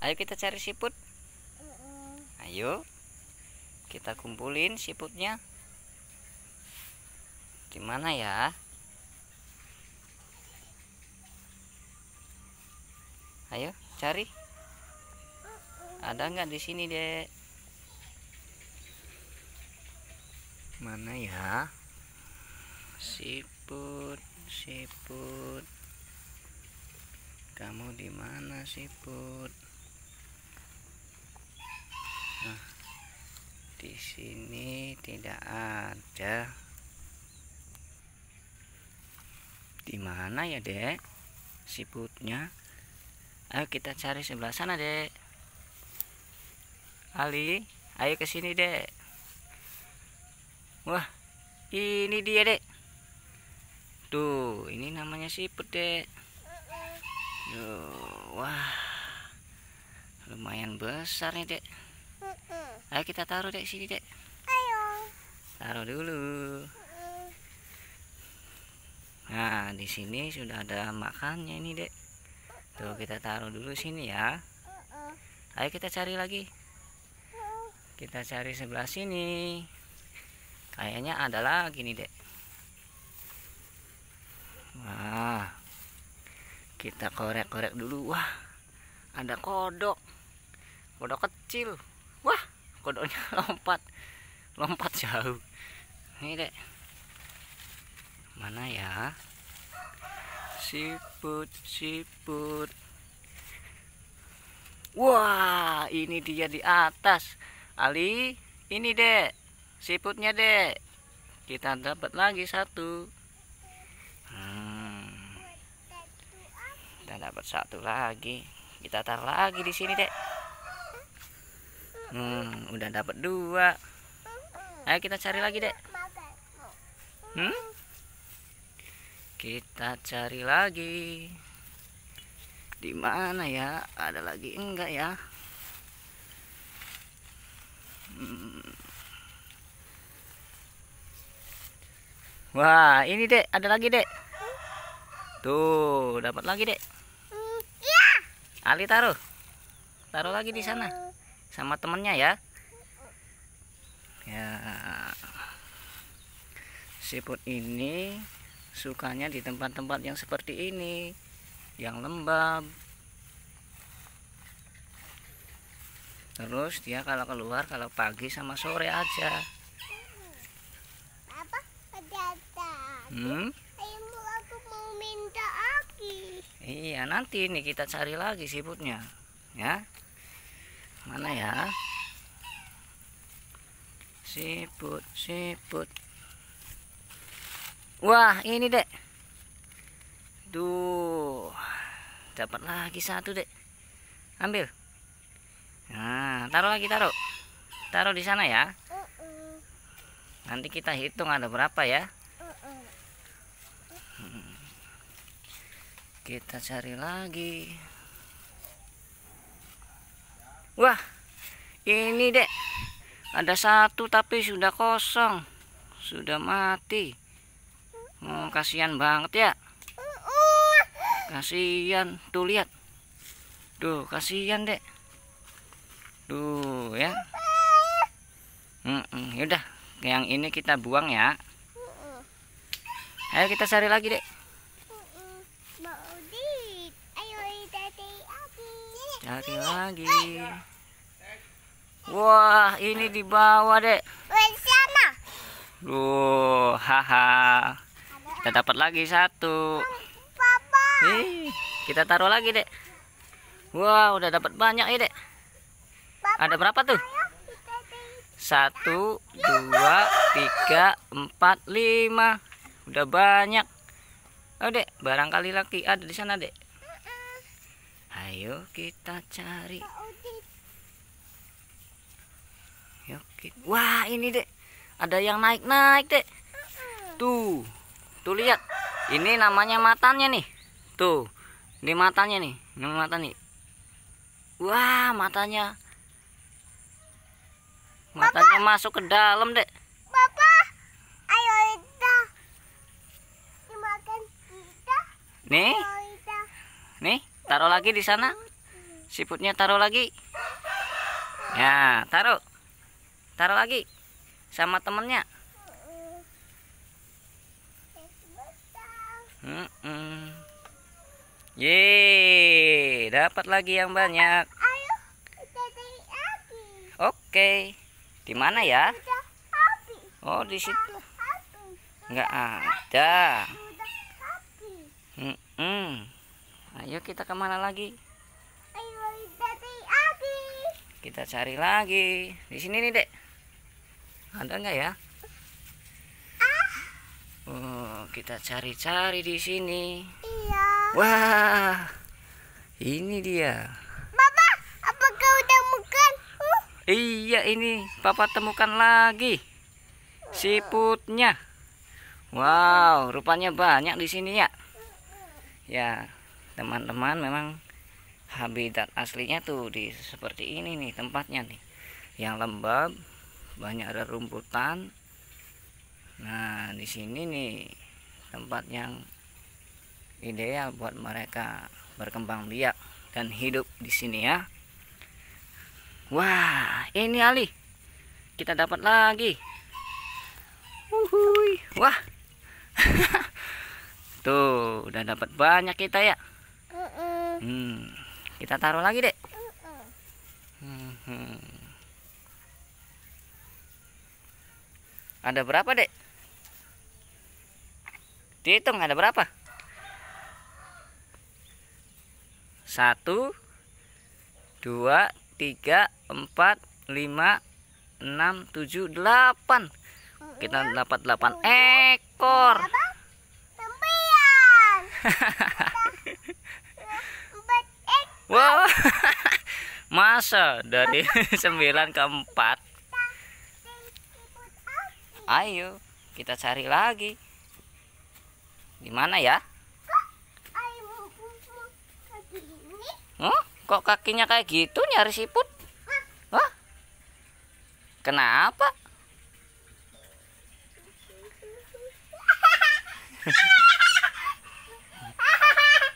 Ayo kita cari siput. Ayo. Kita kumpulin siputnya. Di mana ya? Ayo, cari. Ada nggak di sini, Dek? Mana ya? Siput, siput. Kamu di mana, siput? Di sini tidak ada. Di mana ya, Dek? Siputnya? Ayo kita cari sebelah sana, Dek. Ali, ayo ke sini, Dek. Wah, ini dia, Dek. Tuh, ini namanya siput, Dek. Tuh, wah. Lumayan besar nih, Dek. Ayo kita taruh, Dek, sini, Dek. Ayo. Taruh dulu. Nah, di sini sudah ada makannya ini, Dek. Tuh, kita taruh dulu sini ya. Ayo kita cari lagi. Kita cari sebelah sini. Kayaknya ada lagi nih, Dek. Wah. Kita korek-korek dulu. Wah. Ada kodok. Kodok kecil. Kodoknya lompat. Lompat jauh. Nih, Dek. Mana ya? Siput, siput. Wah, ini dia di atas. Ali, ini dek, siputnya dek. Kita dapat lagi satu. Hmm, kita dapat satu lagi. Kita taruh lagi di sini dek. Hmm, udah dapat dua. Ayo kita cari lagi dek. Hmm? Kita cari lagi. Di mana ya? Ada lagi enggak ya? Hmm. Wah, ini dek, ada lagi dek. Tuh, dapat lagi dek. Iya. Ali taruh, taruh lagi di sana, sama temennya ya. Ya, siput ini sukanya di tempat-tempat yang seperti ini yang lembab terus dia kalau keluar kalau pagi sama sore aja Apa? Hmm? Ayo aku mau minta lagi. iya nanti nih kita cari lagi siputnya ya mana ya siput siput wah ini dek Duh, dapat lagi satu dek. Ambil. Nah, taruh lagi taruh. Taruh di sana ya. Nanti kita hitung ada berapa ya. Kita cari lagi. Wah, ini dek. Ada satu tapi sudah kosong. Sudah mati. Oh, kasihan banget ya. Kasihan. Tuh lihat. Tuh, kasihan dek. Tuh ya. Mm -mm, yaudah, yang ini kita buang ya. Ayo kita cari lagi dek. Cari lagi. Wah, ini di bawah dek. Sana. Duh, haha. Kita dapat lagi satu. Papa. Ih, kita taruh lagi dek. Wah, udah dapat banyak ya dek. Ada berapa tuh? Satu, dua, tiga, empat, lima. Udah banyak. Oh dek, barangkali lagi ada di sana dek. Ayo kita cari. Yuk, ki- Wah ini dek, ada yang naik-naik dek. Tuh, tuh lihat. Ini namanya matanya nih. Tuh, ini matanya nih. Ini mata nih. Wah matanya. Matanya masuk ke dalam dek. Papa. Ayo kita. Dimakan kita. Nih, kita. nih, taruh lagi di sana. siputnya taruh lagi ya taruh taruh lagi sama temennya Mm-mm. Yeay, dapat lagi yang banyak. Oke. Di mana ya? Oh, di situ. Enggak ada. Habis. Mm-mm. Ayo kita ke mana lagi. Kita cari lagi. Di sini nih, Dek. Ada enggak ya? Oh, kita cari-cari di sini. Iya. Wah. Ini dia. Papa, apa kau udah makan? Uh, Iya ini papa temukan lagi siputnya. Wow, rupanya banyak di sini ya. Ya, teman-teman memang habitat aslinya tuh di seperti ini nih tempatnya nih. Yang lembab, banyak ada rumputan. Nah, di sini nih tempat yang ideal buat mereka berkembang biak dan hidup di sini ya. Wah, ini Ali. Kita dapat lagi. Uhuy. Wah. Tuh, udah dapat banyak kita ya. Hmm, kita taruh lagi, Dek. uh-uh. Hmm, hmm. Ada berapa, Dek? Dihitung ada berapa? Satu, dua, tiga, empat, lima, enam, tujuh, delapan. Kita dapat delapan ekor. Ek. Wow, masa dari sembilan ke empat? Ayo, kita cari lagi. Di mana ya? Huh? Kok kakinya kayak gitu nyari siput? Hah? Kenapa?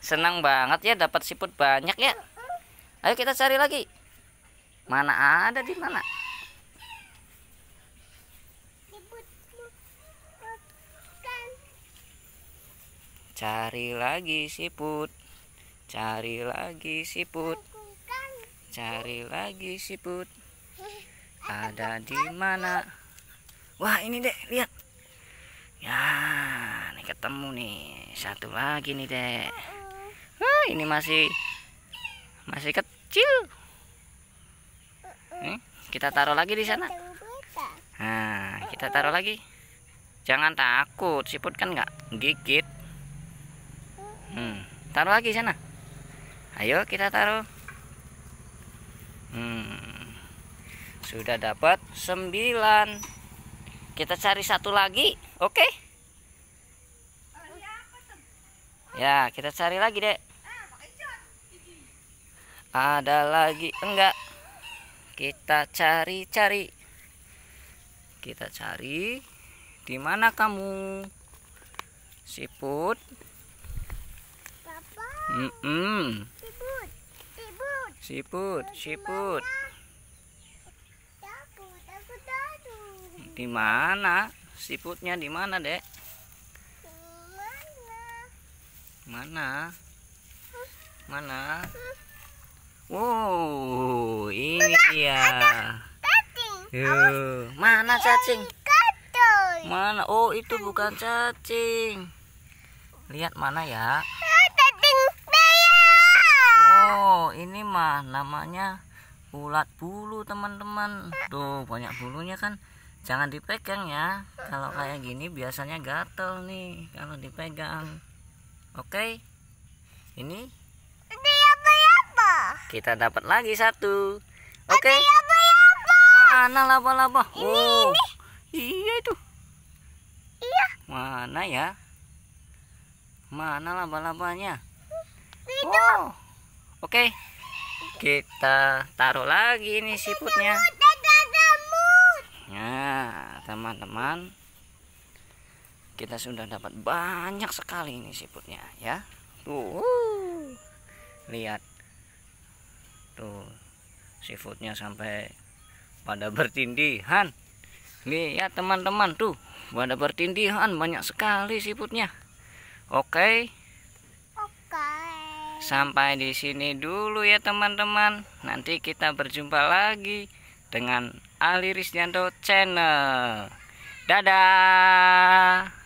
Senang banget ya dapat siput banyak ya. Ayo kita cari lagi. Mana ada di mana? Siputmu. Kan. Cari lagi siput. Cari lagi siput. Cari lagi siput. Ada di mana? Wah, ini Dek, lihat. Ya, ini ketemu nih. Satu lagi nih, Dek. Wah, ini masih masih kecil. Hmm, kita taruh lagi di sana. Nah, kita taruh lagi. Jangan takut, siput kan nggak gigit. Hmm, taruh lagi sana. Ayo kita taruh. Hmm, sudah dapat sembilan. Kita cari satu lagi, oke? Ya, kita cari lagi dek. Ada lagi enggak? Kita cari-cari. Kita cari. Di mana kamu? Siput. Papa, Mm-mm. siput. Siput. Di mana? Siputnya di mana, Dek? Mana? Mana? Wow, ini dia. Yuh, mana cacing? Mana? Oh, itu bukan cacing. Lihat mana ya? Oh, ini mah namanya ulat bulu, teman-teman. Tuh, banyak bulunya kan. Jangan dipegang ya. Kalau kayak gini biasanya gatel nih kalau dipegang. Oke. Ini Dia apa-apa. kita dapat lagi satu. Oke. Apa-apa. Mana laba-laba? Oh. Iya itu. Iya. Mana ya? Mana laba-labanya? Itu. Oh. Oke. Kita taruh lagi nih siputnya. Nah, teman-teman, kita sudah dapat banyak sekali ini siputnya ya. Tuh, lihat. tuh seafoodnya sampai pada bertindihan ya teman-teman tuh pada bertindihan banyak sekali seafoodnya oke Oke. Sampai di sini dulu ya teman-teman. Nanti kita berjumpa lagi dengan Ali Risdianto channel. Dadah